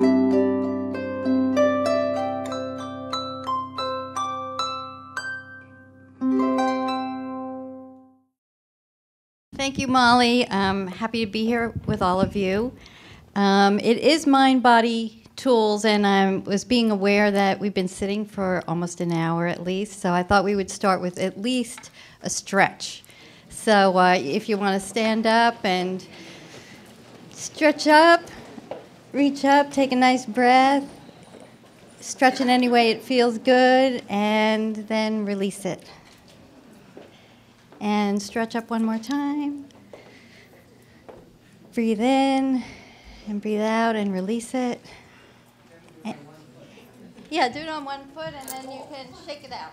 Thank you, Molly. I'm happy to be here with all of you. Um, it is Mind Body Tools, and I was being aware that we've been sitting for almost an hour at least, so I thought we would start with at least a stretch. So uh, if you want to stand up and stretch up, reach up, take a nice breath, stretch in any way it feels good, and then release it. And stretch up one more time. Breathe in and breathe out and release it. And yeah, do it on one foot and then you can shake it out.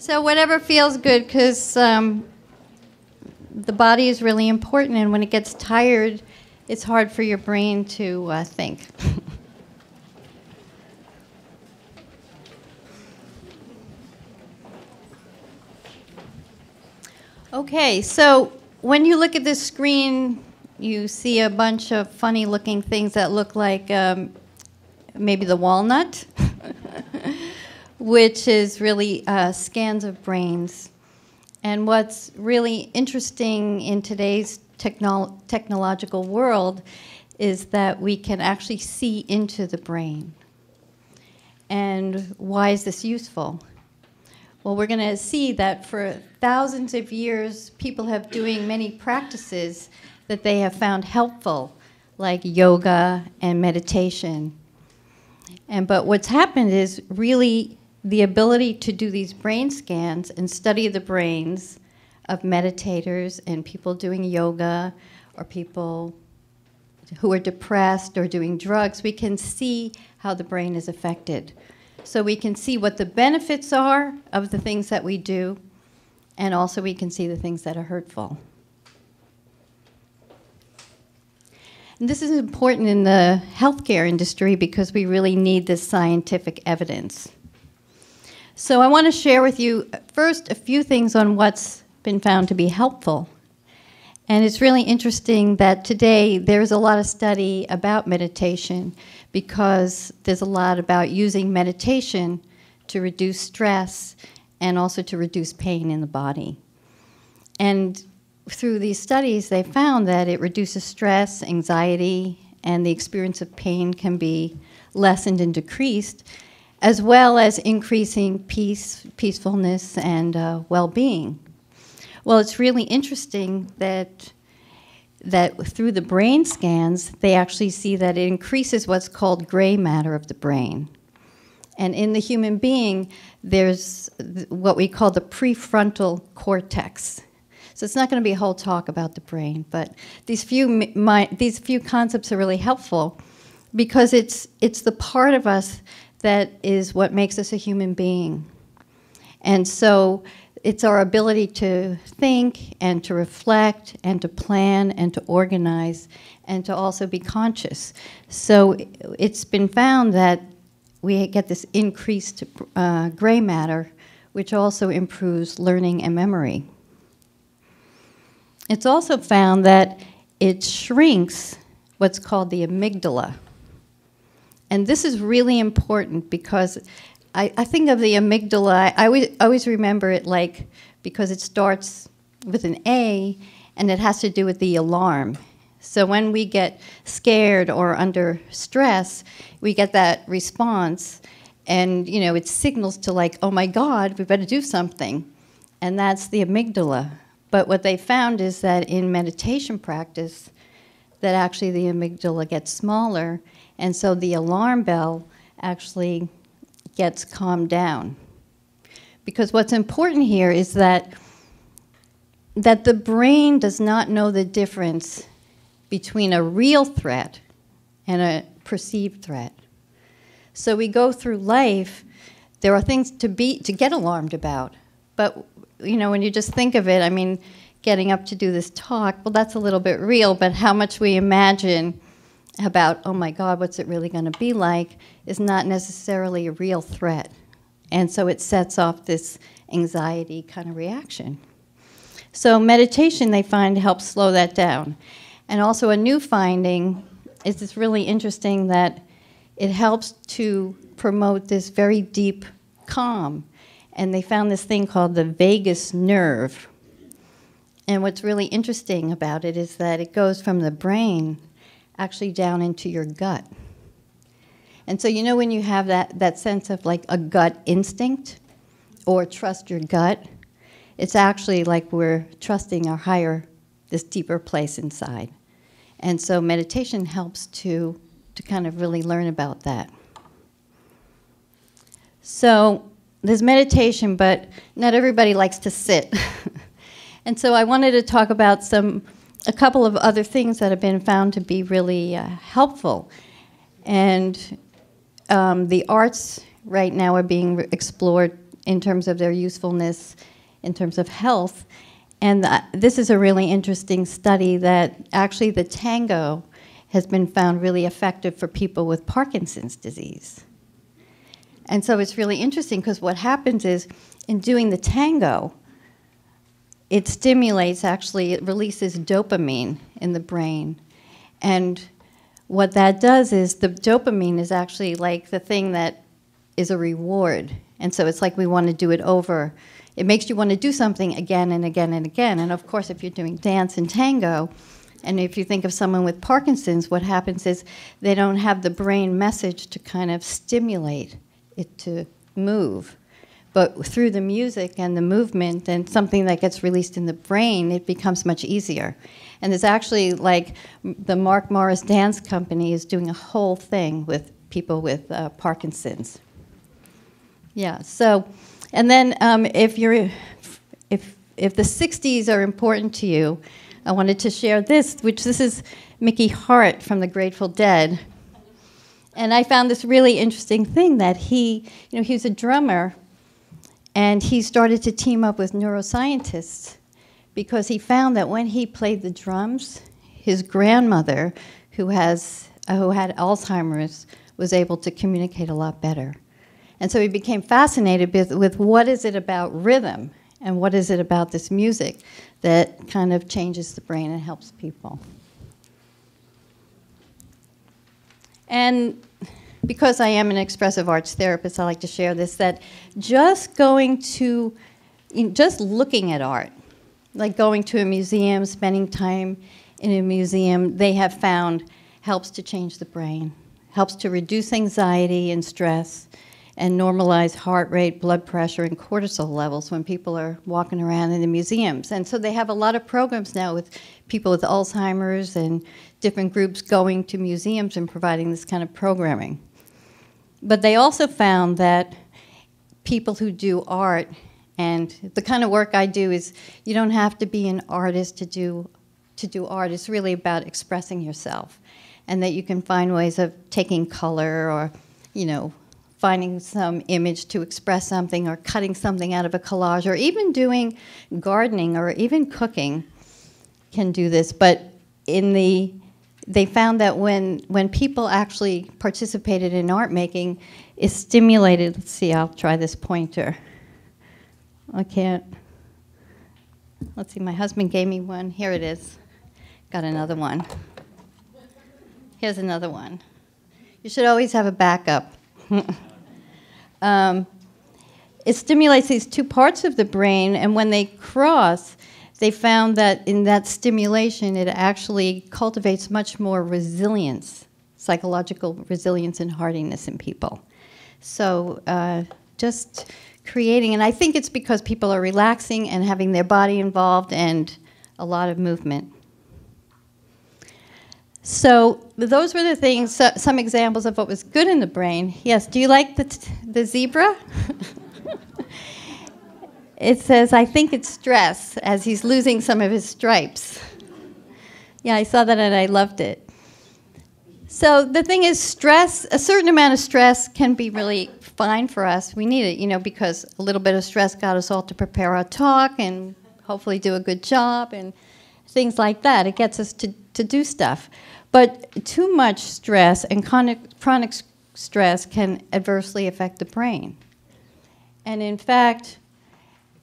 So, whatever feels good, because um, the body is really important, and when it gets tired, it's hard for your brain to uh, think. Okay, so when you look at this screen, you see a bunch of funny looking things that look like um, maybe the walnut, which is really uh, scans of brains. And what's really interesting in today's technolo- technological world is that we can actually see into the brain. And why is this useful? Well, we're going to see that for thousands of years, people have doing many practices that they have found helpful, like yoga and meditation. And but what's happened is really the ability to do these brain scans and study the brains of meditators and people doing yoga or people who are depressed or doing drugs, we can see how the brain is affected so we can see what the benefits are of the things that we do, and also we can see the things that are hurtful. And this is important in the healthcare industry because we really need this scientific evidence. So I want to share with you uh, first a few things on what's been found to be helpful. And it's really interesting that today there's a lot of study about meditation because there's a lot about using meditation to reduce stress and also to reduce pain in the body. And through these studies, they found that it reduces stress, anxiety, and the experience of pain can be lessened and decreased, as well as increasing peace, peacefulness, and uh, well being. Well, it's really interesting that that through the brain scans, they actually see that it increases what's called gray matter of the brain. And in the human being, there's what we call the prefrontal cortex. So it's not going to be a whole talk about the brain, but these few, my, these few concepts are really helpful because it's, it's the part of us that is what makes us a human being. And so it's our ability to think and to reflect and to plan and to organize and to also be conscious. So it's been found that we get this increased uh, gray matter, which also improves learning and memory. It's also found that it shrinks what's called the amygdala. And this is really important because I, I think of the amygdala, I always, always remember it like because it starts with an A and it has to do with the alarm. So when we get scared or under stress, we get that response and you know it signals to like oh my god we better do something and that's the amygdala but what they found is that in meditation practice that actually the amygdala gets smaller and so the alarm bell actually gets calmed down. Because what's important here is that, that the brain does not know the difference between a real threat and a perceived threat. So we go through life, there are things to be to get alarmed about. But you know, when you just think of it, I mean, getting up to do this talk, well that's a little bit real, but how much we imagine about, oh my God, what's it really going to be like, is not necessarily a real threat. And so it sets off this anxiety kind of reaction. So meditation, they find, helps slow that down. And also, a new finding is it's really interesting that it helps to promote this very deep calm. And they found this thing called the vagus nerve. And what's really interesting about it is that it goes from the brain actually down into your gut. And so, you know, when you have that, that sense of like a gut instinct or trust your gut, it's actually like we're trusting our higher, this deeper place inside. And so meditation helps to, to kind of really learn about that. So there's meditation, but not everybody likes to sit. and so I wanted to talk about some, a couple of other things that have been found to be really uh, helpful. And um, the arts right now are being explored in terms of their usefulness in terms of health. And uh, this is a really interesting study that actually the tango has been found really effective for people with Parkinson's disease. And so it's really interesting because what happens is in doing the tango, it stimulates, actually, it releases dopamine in the brain. And what that does is the dopamine is actually like the thing that is a reward. And so it's like we want to do it over it makes you want to do something again and again and again. And of course, if you're doing dance and tango, and if you think of someone with Parkinson's, what happens is they don't have the brain message to kind of stimulate it to move. But through the music and the movement and something that gets released in the brain, it becomes much easier. And there's actually like the Mark Morris Dance Company is doing a whole thing with people with uh, Parkinson's. Yeah, so and then um, if you're, if, if the 60s are important to you, I wanted to share this, which this is Mickey Hart from the Grateful Dead. And I found this really interesting thing that he, you know, he was a drummer and he started to team up with neuroscientists because he found that when he played the drums, his grandmother, who, has, uh, who had Alzheimer's, was able to communicate a lot better. And so he became fascinated with, with what is it about rhythm and what is it about this music that kind of changes the brain and helps people. And because I am an expressive arts therapist, I like to share this that just going to, just looking at art, like going to a museum, spending time in a museum, they have found helps to change the brain, helps to reduce anxiety and stress, and normalize heart rate, blood pressure, and cortisol levels when people are walking around in the museums. And so they have a lot of programs now with people with Alzheimer's and different groups going to museums and providing this kind of programming. But they also found that people who do art, and the kind of work I do is you don't have to be an artist to do, to do art. It's really about expressing yourself. And that you can find ways of taking color or, you know, finding some image to express something or cutting something out of a collage or even doing gardening or even cooking can do this but in the they found that when when people actually participated in art making it stimulated let's see I'll try this pointer. I can't let's see my husband gave me one. Here it is. Got another one. Here's another one. You should always have a backup. Um, it stimulates these two parts of the brain, and when they cross, they found that in that stimulation, it actually cultivates much more resilience, psychological resilience and hardiness in people. So uh, just creating, and I think it's because people are relaxing and having their body involved and a lot of movement. So those were the things, so, some examples of what was good in the brain. Yes, do you like the, the zebra? it says, I think it's stress, as he's losing some of his stripes. Yeah, I saw that and I loved it. So the thing is, stress, a certain amount of stress can be really fine for us. We need it, you know, because a little bit of stress got us all to prepare our talk and hopefully do a good job and things like that. It gets us to, to do stuff. But too much stress and chronic, chronic stress can adversely affect the brain. And in fact,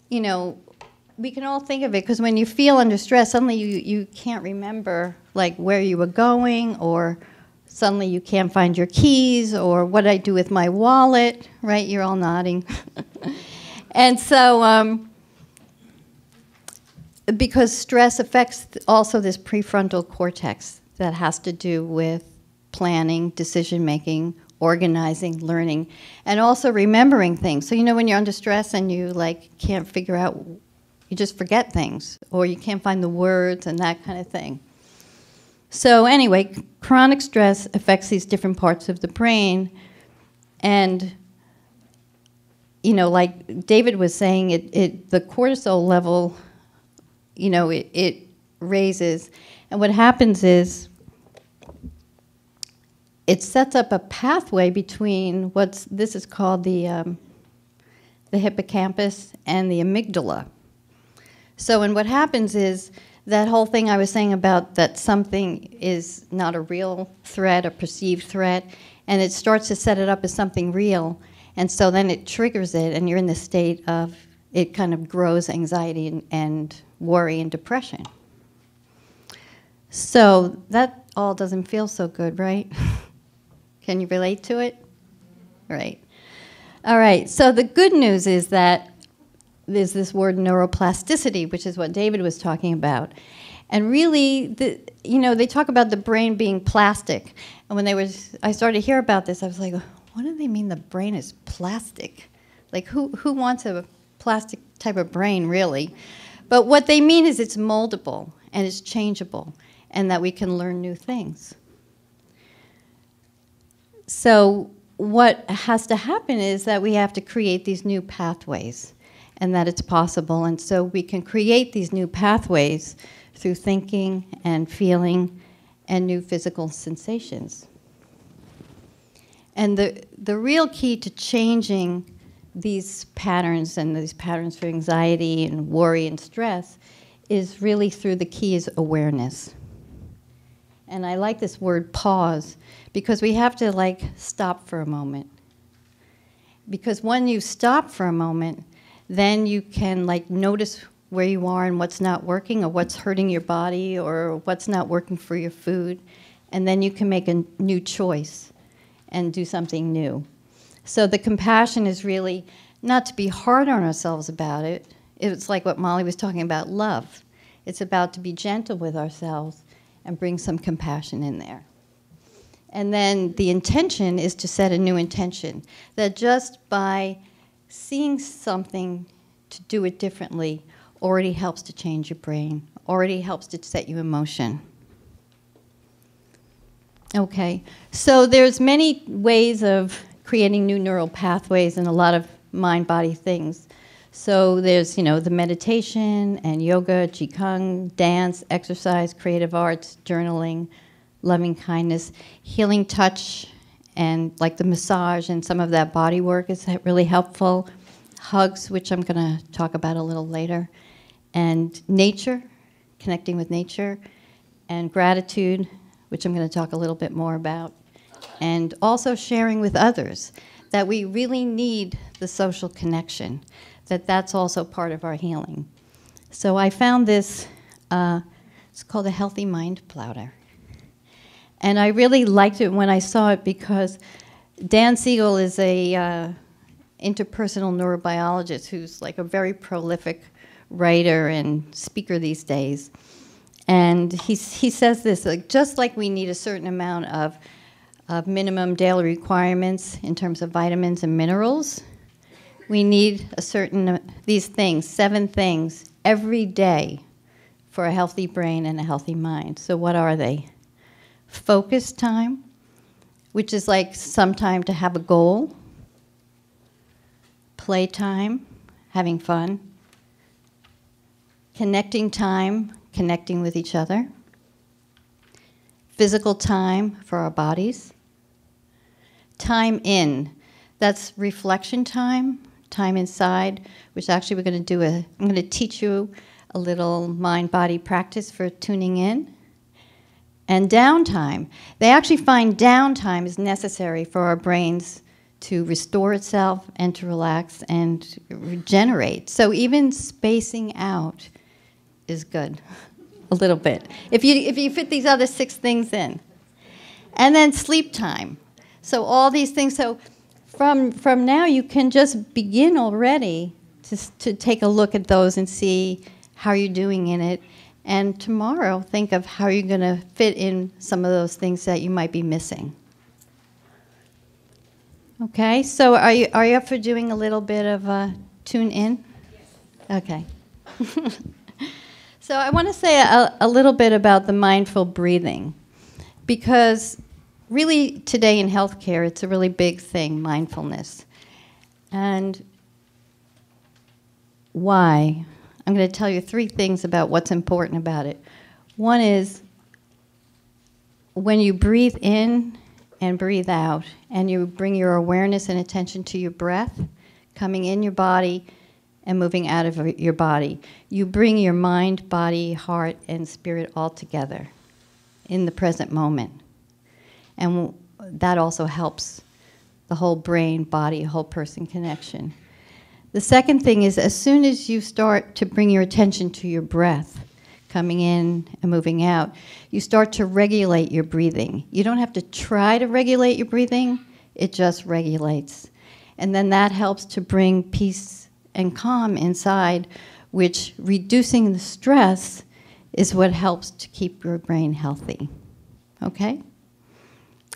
you know, we can all think of it because when you feel under stress, suddenly you, you can't remember like where you were going or suddenly you can't find your keys or what I do with my wallet, right? You're all nodding. and so, um, because stress affects also this prefrontal cortex that has to do with planning, decision making, organizing, learning, and also remembering things. So you know when you're under stress and you like can't figure out you just forget things or you can't find the words and that kind of thing. So anyway, chronic stress affects these different parts of the brain and you know like David was saying it, it the cortisol level you know it, it raises and what happens is it sets up a pathway between what's this is called the um, the hippocampus and the amygdala. So, and what happens is that whole thing I was saying about that something is not a real threat, a perceived threat, and it starts to set it up as something real, and so then it triggers it, and you're in the state of it kind of grows anxiety and, and worry and depression. So that all doesn't feel so good, right? Can you relate to it? Right. All right. So the good news is that there's this word neuroplasticity, which is what David was talking about. And really, the, you know, they talk about the brain being plastic. And when they was, I started to hear about this, I was like, what do they mean the brain is plastic? Like, who, who wants a plastic type of brain, really? But what they mean is it's moldable and it's changeable and that we can learn new things. So, what has to happen is that we have to create these new pathways and that it's possible. And so, we can create these new pathways through thinking and feeling and new physical sensations. And the, the real key to changing these patterns and these patterns for anxiety and worry and stress is really through the key is awareness. And I like this word pause because we have to like stop for a moment. Because when you stop for a moment, then you can like notice where you are and what's not working or what's hurting your body or what's not working for your food. And then you can make a new choice and do something new. So the compassion is really not to be hard on ourselves about it. It's like what Molly was talking about love. It's about to be gentle with ourselves and bring some compassion in there. And then the intention is to set a new intention that just by seeing something to do it differently already helps to change your brain, already helps to set you in motion. Okay, so there's many ways of creating new neural pathways and a lot of mind-body things. So there's, you know, the meditation and yoga, qigong, dance, exercise, creative arts, journaling, loving kindness, healing touch, and like the massage and some of that body work is really helpful. Hugs, which I'm going to talk about a little later, and nature, connecting with nature, and gratitude, which I'm going to talk a little bit more about, and also sharing with others that we really need the social connection, that that's also part of our healing. So I found this, uh, it's called a Healthy Mind Platter. And I really liked it when I saw it because Dan Siegel is a uh, interpersonal neurobiologist who's like a very prolific writer and speaker these days. And he, he says this like, just like we need a certain amount of, of minimum daily requirements in terms of vitamins and minerals, we need a certain, these things, seven things, every day for a healthy brain and a healthy mind. So, what are they? Focus time, which is like some time to have a goal, play time, having fun, connecting time, connecting with each other, physical time for our bodies, time in, that's reflection time, time inside, which actually we're going to do a, I'm going to teach you a little mind body practice for tuning in and downtime. They actually find downtime is necessary for our brains to restore itself and to relax and regenerate. So even spacing out is good, a little bit. If you if you fit these other six things in, and then sleep time. So all these things. So from from now you can just begin already to to take a look at those and see how you're doing in it. And tomorrow, think of how you're going to fit in some of those things that you might be missing. Okay, so are you, are you up for doing a little bit of a tune in? Yes. Okay. so I want to say a, a little bit about the mindful breathing because really today in healthcare it's a really big thing, mindfulness. And why? I'm going to tell you three things about what's important about it. One is when you breathe in and breathe out, and you bring your awareness and attention to your breath coming in your body and moving out of your body. You bring your mind, body, heart, and spirit all together in the present moment. And that also helps the whole brain, body, whole person connection. The second thing is as soon as you start to bring your attention to your breath, coming in and moving out, you start to regulate your breathing. You don't have to try to regulate your breathing, it just regulates. And then that helps to bring peace and calm inside, which reducing the stress is what helps to keep your brain healthy. Okay?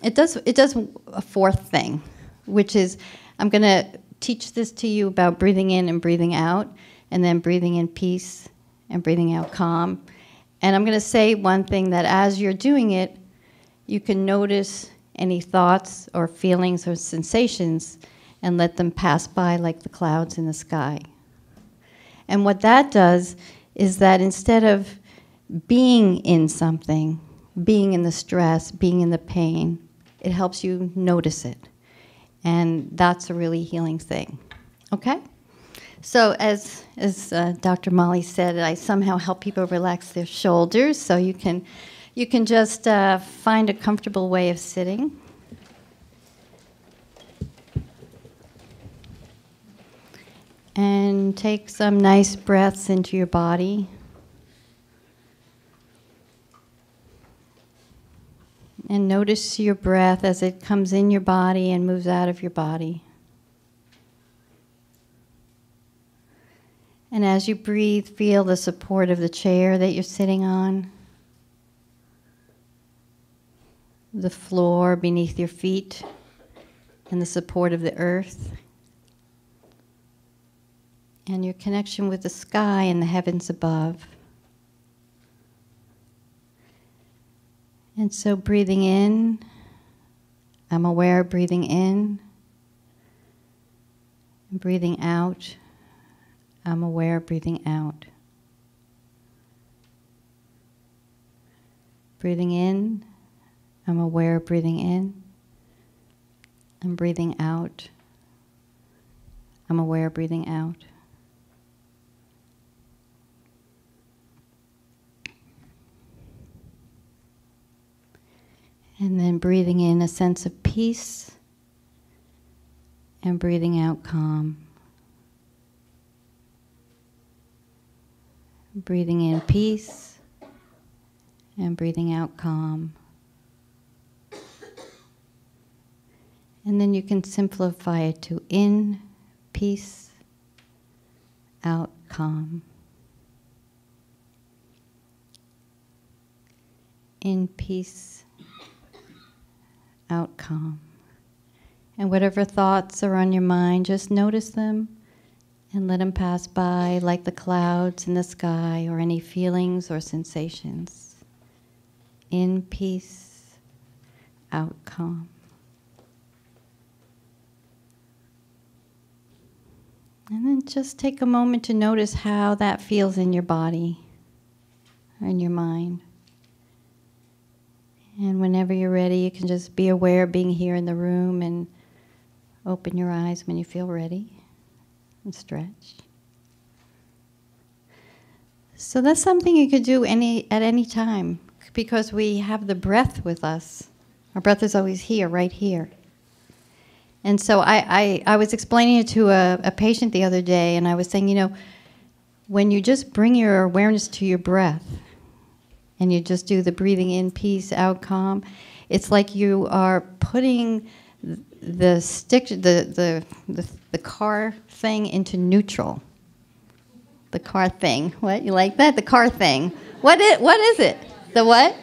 It does it does a fourth thing, which is I'm going to teach this to you about breathing in and breathing out, and then breathing in peace and breathing out calm. And I'm going to say one thing that as you're doing it, you can notice any thoughts or feelings or sensations and let them pass by like the clouds in the sky. And what that does is that instead of being in something, being in the stress, being in the pain, it helps you notice it. And that's a really healing thing. Okay? So, as, as uh, Dr. Molly said, I somehow help people relax their shoulders. So, you can, you can just uh, find a comfortable way of sitting. And take some nice breaths into your body. And notice your breath as it comes in your body and moves out of your body. And as you breathe, feel the support of the chair that you're sitting on, the floor beneath your feet, and the support of the earth, and your connection with the sky and the heavens above. And so breathing in, I'm aware of breathing in. And breathing out, I'm aware of breathing out. Breathing in, I'm aware of breathing in. I'm breathing out. I'm aware of breathing out. And then breathing in a sense of peace and breathing out calm. Breathing in peace and breathing out calm. And then you can simplify it to in peace, out calm. In peace outcome. And whatever thoughts are on your mind, just notice them and let them pass by like the clouds in the sky or any feelings or sensations. In peace, out calm. And then just take a moment to notice how that feels in your body or in your mind. Whenever you're ready, you can just be aware of being here in the room and open your eyes when you feel ready and stretch. So that's something you could do any at any time because we have the breath with us. Our breath is always here, right here. And so I, I, I was explaining it to a, a patient the other day, and I was saying, you know, when you just bring your awareness to your breath and you just do the breathing in, peace, out, calm, it's like you are putting the stick, the, the, the, the car thing into neutral. The car thing. What? You like that? The car thing. What is, what is it? The what?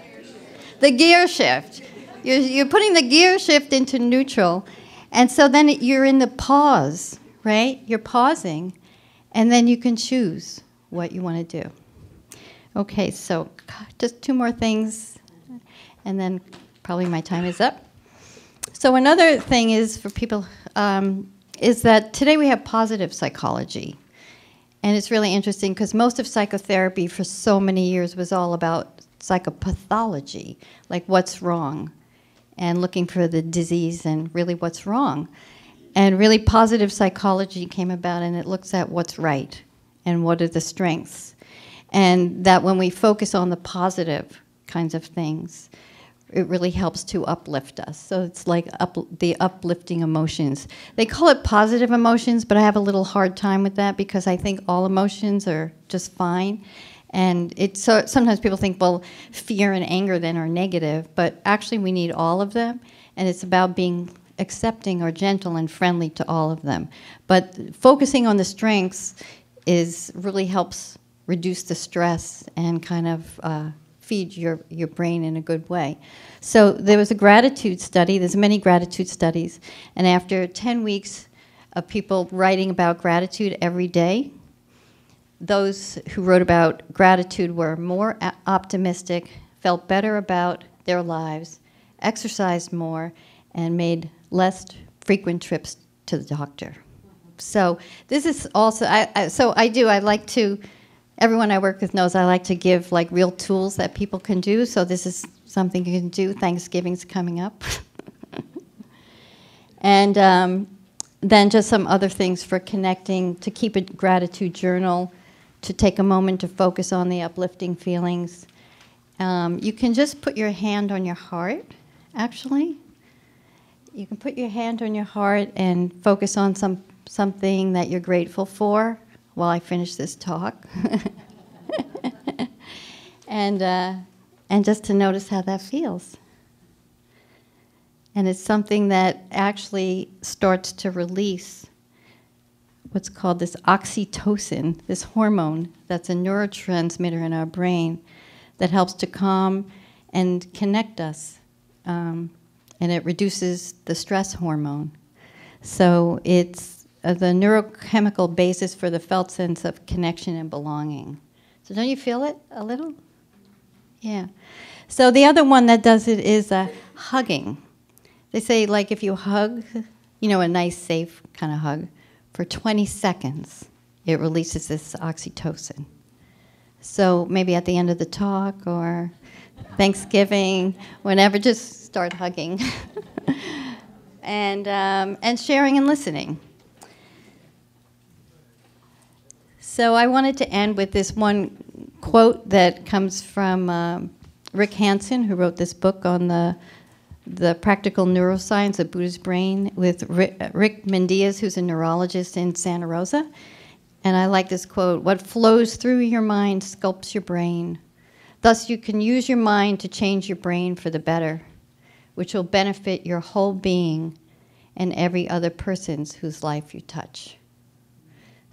The gear shift. You're, you're putting the gear shift into neutral. And so then you're in the pause, right? You're pausing. And then you can choose what you want to do. Okay, so just two more things. And then probably my time is up. So another thing is for people um, is that today we have positive psychology. And it's really interesting because most of psychotherapy for so many years was all about psychopathology, like what's wrong, and looking for the disease and really what's wrong. And really, positive psychology came about and it looks at what's right and what are the strengths. And that when we focus on the positive kinds of things, it really helps to uplift us. So it's like up, the uplifting emotions. They call it positive emotions, but I have a little hard time with that because I think all emotions are just fine. And it's so sometimes people think, well, fear and anger then are negative, but actually we need all of them, and it's about being accepting or gentle and friendly to all of them. But focusing on the strengths is really helps reduce the stress and kind of uh, feed your, your brain in a good way. So there was a gratitude study, there's many gratitude studies, and after 10 weeks of people writing about gratitude every day, those who wrote about gratitude were more optimistic, felt better about their lives, exercised more, and made less frequent trips to the doctor. So this is also, I, I, so I do, I like to everyone I work with knows I like to give like real tools that people can do. So this is something you can do. Thanksgiving's coming up. and um, then just some other things for connecting, to keep a gratitude journal, to take a moment to focus on the uplifting feelings. Um, you can just put your hand on your heart, actually. You can put your hand on your heart and focus on some, something that you're grateful for while I finish this talk. and, uh, and just to notice how that feels. And it's something that actually starts to release what's called this oxytocin, this hormone that's a neurotransmitter in our brain that helps to calm and connect us. Um, and it reduces the stress hormone. So it's uh, the neurochemical basis for the felt sense of connection and belonging. So don't you feel it a little? Yeah. So the other one that does it is uh, hugging. They say like if you hug, you know, a nice safe kind of hug, for 20 seconds, it releases this oxytocin. So maybe at the end of the talk or Thanksgiving, whenever, just start hugging and um, and sharing and listening. So I wanted to end with this one quote that comes from um, Rick Hanson, who wrote this book on the the practical neuroscience of Buddha's brain with Rick, Rick Mendius, who's a neurologist in Santa Rosa. And I like this quote What flows through your mind sculpts your brain. Thus, you can use your mind to change your brain for the better, which will benefit your whole being and every other person's whose life you touch.